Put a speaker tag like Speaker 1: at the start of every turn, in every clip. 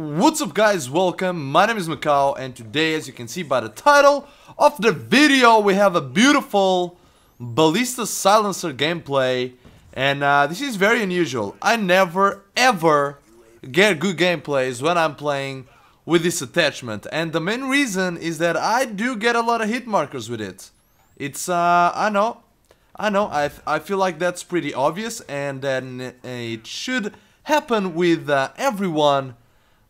Speaker 1: What's up guys, welcome, my name is Macau and today as you can see by the title of the video we have a beautiful Ballista Silencer gameplay. And uh, this is very unusual. I never ever get good gameplays when I'm playing with this attachment. And the main reason is that I do get a lot of hit markers with it. It's, uh, I know, I know, I, I feel like that's pretty obvious and then it should happen with uh, everyone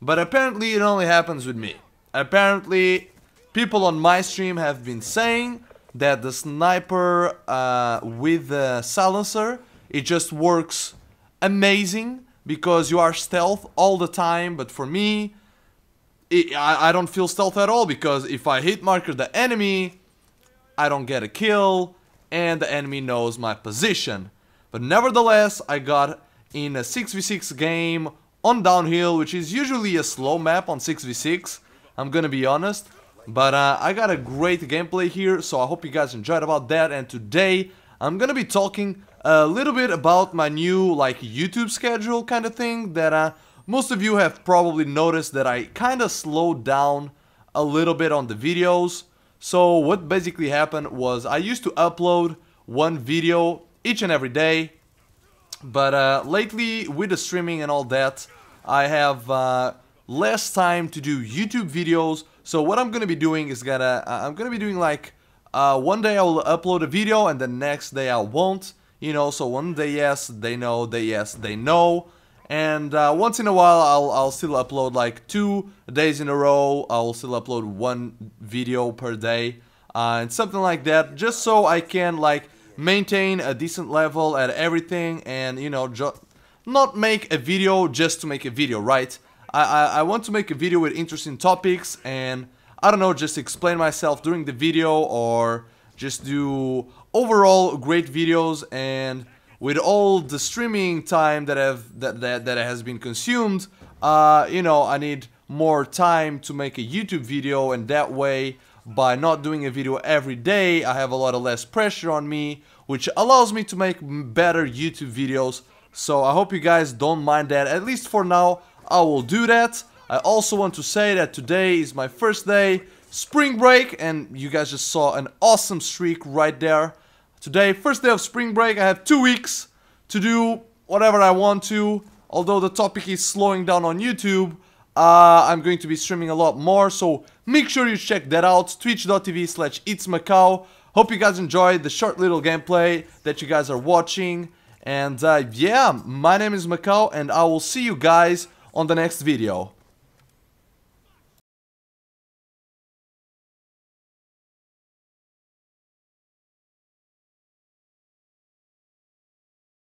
Speaker 1: but apparently it only happens with me. Apparently people on my stream have been saying that the sniper uh, with the silencer it just works amazing because you are stealth all the time but for me it, I, I don't feel stealth at all because if I hit marker the enemy I don't get a kill and the enemy knows my position but nevertheless I got in a 6v6 game on downhill, which is usually a slow map on 6v6, I'm gonna be honest. But uh, I got a great gameplay here, so I hope you guys enjoyed about that. And today, I'm gonna be talking a little bit about my new like YouTube schedule kind of thing that uh, most of you have probably noticed that I kind of slowed down a little bit on the videos. So what basically happened was I used to upload one video each and every day but uh, lately, with the streaming and all that, I have uh, less time to do YouTube videos. So what I'm gonna be doing is gonna uh, I'm gonna be doing like uh, one day I will upload a video and the next day I won't. You know, so one day yes, they know, they yes, they know. And uh, once in a while, I'll, I'll still upload like two days in a row. I'll still upload one video per day uh, and something like that, just so I can like maintain a decent level at everything and you know not make a video just to make a video right? I, I, I want to make a video with interesting topics and I don't know just explain myself during the video or just do overall great videos and with all the streaming time that have that that, that has been consumed uh, you know I need more time to make a YouTube video and that way by not doing a video every day, I have a lot of less pressure on me, which allows me to make better YouTube videos. So I hope you guys don't mind that. At least for now, I will do that. I also want to say that today is my first day spring break and you guys just saw an awesome streak right there. Today, first day of spring break, I have two weeks to do whatever I want to. Although the topic is slowing down on YouTube, uh, I'm going to be streaming a lot more, so make sure you check that out, twitch.tv slash itsmacau. Hope you guys enjoyed the short little gameplay that you guys are watching. And uh, yeah, my name is Macau, and I will see you guys on the next video.